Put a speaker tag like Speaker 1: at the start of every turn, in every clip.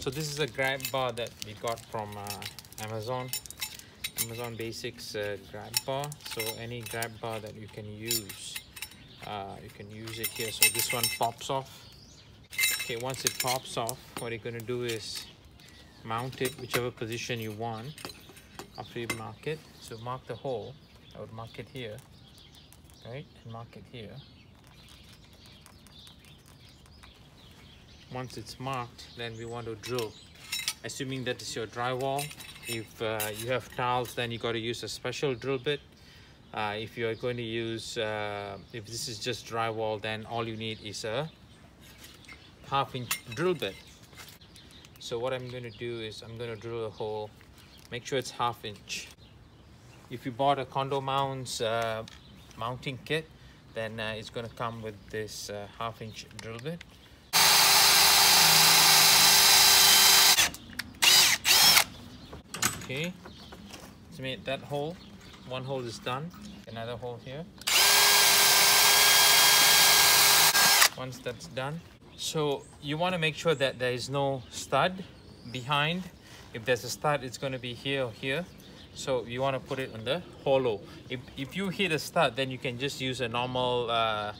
Speaker 1: So this is a grab bar that we got from uh, Amazon. Amazon Basics uh, grab bar. So any grab bar that you can use, uh, you can use it here. So this one pops off. Okay, once it pops off, what you're going to do is mount it whichever position you want after you mark it. So mark the hole. I would mark it here, right? And mark it here. Once it's marked then we want to drill. Assuming that is your drywall if uh, you have tiles then you got to use a special drill bit. Uh, if you are going to use uh, if this is just drywall then all you need is a half inch drill bit. So what I'm going to do is I'm going to drill a hole make sure it's half inch. If you bought a Condomounts uh, mounting kit then uh, it's going to come with this uh, half inch drill bit okay make that hole. One hole is done. Another hole here. Once that's done. So you want to make sure that there is no stud behind. If there's a stud it's going to be here or here. So you want to put it on the hollow. If, if you hit a stud then you can just use a normal uh,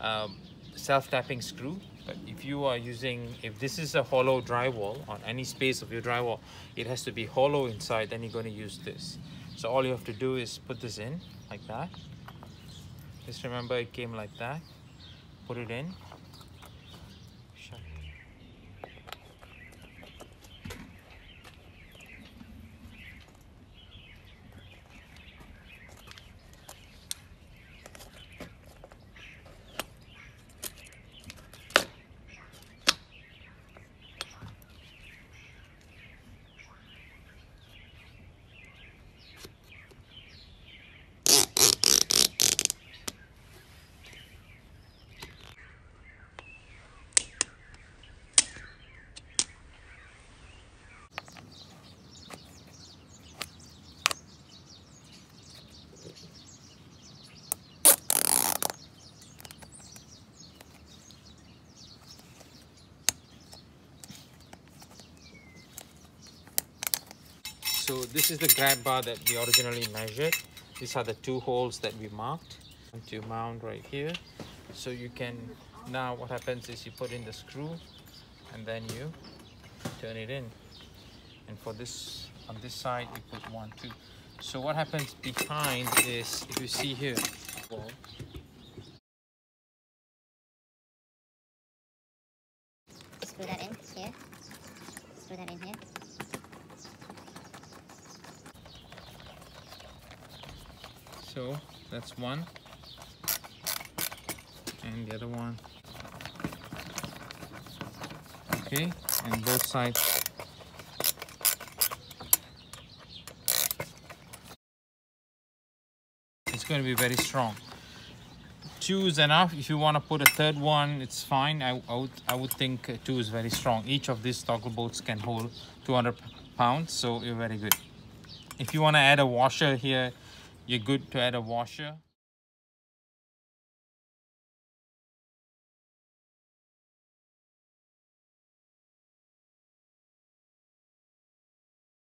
Speaker 1: um, self-tapping screw but if you are using if this is a hollow drywall on any space of your drywall it has to be hollow inside then you're going to use this. So all you have to do is put this in like that. Just remember it came like that. Put it in so this is the grab bar that we originally measured. These are the two holes that we marked. To mount right here. So you can now what happens is you put in the screw and then you turn it in. And for this on this side you put one two. So what happens behind is if you see here
Speaker 2: screw that in here. Screw that in here
Speaker 1: so that's one. And the other one. Okay and both sides. It's going to be very strong. Two is enough. If you want to put a third one it's fine. I, I would I would think two is very strong. Each of these toggle bolts can hold 200 pounds so you're very good. If you want to add a washer here you're good to add a washer